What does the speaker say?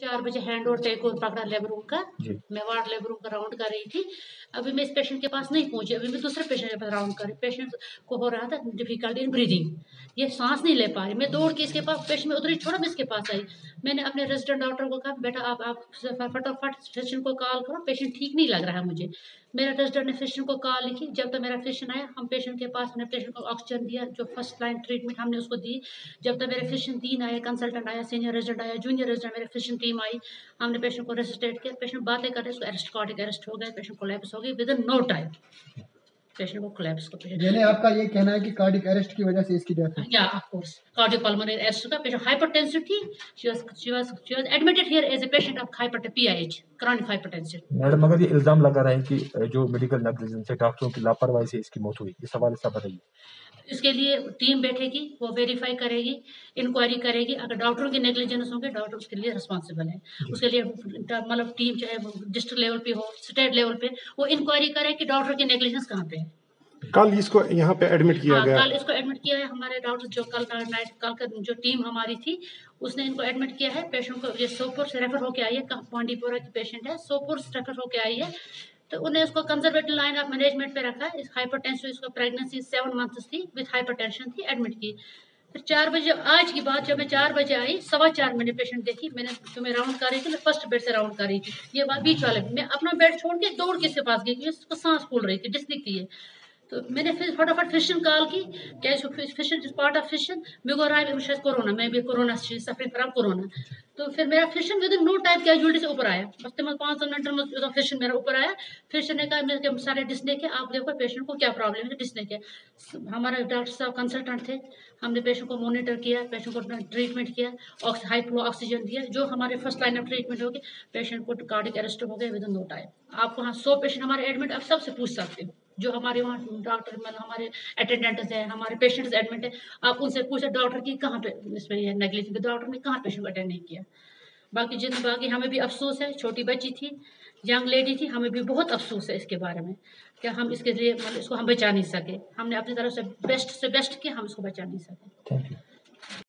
चार बजे हैंड और टेक और पकड़ा लेबर रूम का। मैं वार्ड लेबर रूम का राउंड कर रही थी। अभी मैं इस पेशेंट के पास नहीं पहुँची अभी मैं दूसरे पेशेंट के पास राउंड कर रही पेशेंट को हो रहा था डिफिकल्टी इन ब्रीदिंग ये सांस नहीं ले पा रही। मैं दौड़ के इसके पास पेशेंट में उधर ही छोड़ा मैं इसके पास आई। मैंने अपने रेजिडेंट डॉक्टर को कहा बेटा आप आप फटाफट फिजिशियन को कॉल करो पेशेंट ठीक नहीं लग रहा है मुझे। मेरा रेजिडेंट ने फिजिशियन को कॉल लिखी। जब तक मेरा फिजिशियन आया हम पेशेंट के पास हमने पेशेंट को ऑक्सीजन दिया जो फ़र्स्ट लाइन ट्रीटमेंट हमने उसको दी। जब तक मेरे फिजिशियन तीन आए कंसल्टेंट आया सीनियर रेजिडेंट आया जूनियर रेजिडेंट मेरे फिजिशियन टीम आई हमने पेशेंट को रेसिस्टेट किया पेशेंट बातें कर रहे उसको अरेस्ट कार्डिक अरेस्ट हो गए पेशेंट कोलैप्स हो गई with in no time patient को कोलैप्स को पेशेंट यानी आपका ये कहना है कि कार्डिक अरेस्ट की वजह से इसकी डेथ हुई। या ऑफ़ कोर्स कार्डियोपल्मोनरी अरेस्ट का पेशेंट हाइपरटेंसिव थी she was she was she was admitted here as a patient of hyper PIH chronic hypertensive madam मगर ये इल्ज़ाम लगा रहे हैं कि जो मेडिकल नेग्लिजेंस है डॉक्टरों की लापरवाही से इसकी मौत हुई इस हवाले से बताइए। इसके लिए टीम बैठेगी वो वेरीफाई करेगी इंक्वायरी करेगी। अगर डॉक्टरों की नेग्लिजेंस होंगे डॉक्टर उसके लिए रिस्पॉन्सिबल है। उसके लिए मतलब टीम चाहे वो डिस्ट्रिक्ट लेवल पे हो स्टेट लेवल पे वो इंक्वायरी करे कि डॉक्टर की नेग्लिजेंस कहाँ पे है। कल इसको यहाँ पे एडमिट किया हाँ, गया। कल इसको एडमिट किया है हमारे डॉक्टर जो कल का नाइट कल का जो टीम हमारी थी उसने इनको एडमिट किया है। पेशेंट को ये सोपुर से रेफर होके आई है पांडीपोरा की पेशेंट है सोपुर से रेफर होके आई है। तो उन्हें उसको कंजर्वेटिव लाइन ऑफ़ मैनेजमेंट पे रखा। इस हाइपरटेंशन इसको प्रेगनेंसी सेवन मंथ्स थी विथ हाइपरटेंशन थी एडमिट की। फिर चार बजे, आज की बात जब मैं चार बजे आई, सवा चार मैंने पेशेंट देखी। मैंने जो मैं राउंड कर रही थी, मैं फ़र्स्ट बेड से राउंड कर रही थी। ये बात बीच वाले मैं अपना बेड छोड़ के दौड़ के पास गई क्योंकि उसको सांस फूल रही थी डिस्निक थी तो मैंने फिर फटाफट फिशन कॉल की। क्या physician is part of physician मेरे को रहा शायद कोरोना, मैं भी कोरोना से सफरिंग फ्रॉम कोरोना। तो फिर मेरा physician with no time casualty से ऊपर आया। बस तक पाँच सौ मिनट में फिशन मेरा ऊपर आया। फिशन ने कहा, मेरे सारे डिस्ने के, आप देखो पेशेंट को क्या प्रॉब्लम है डिस्ने के। हमारे डॉक्टर साहब कंसल्टेंट थे। हमने पेशेंट को मॉनिटर किया पेशेंट को ट्रीटमेंट किया हाई फ्लो ऑक्सीजन दिया। जो हमारे फ़र्स्ट लाइन ऑफ़ ट्रीटमेंट होगी पेशेंट को कार्डिक अरेस्ट हो गया विद नो टाइम आप वहाँ सौ पेशेंट हमारे एडमिट आप सबसे पूछ सकते हो। जो हमारे वहाँ डॉक्टर मतलब हमारे अटेंडेंट्स हैं, हमारे पेशेंट्स एडमिट है, आप उनसे पूछे डॉक्टर की कहाँ पे, इसमें ये नेग्लिजेंस डॉक्टर ने कहाँ पेशेंट को अटेंड नहीं किया। बाकी जिन, बाकी हमें भी अफसोस है, छोटी बच्ची थी यंग लेडी थी, हमें भी बहुत अफसोस है इसके बारे में, कि हम इसके लिए मतलब इसको हम बचा नहीं सके। हमने अपनी तरफ़ से बेस्ट से बेस्ट किया, हम इसको बचा नहीं सके।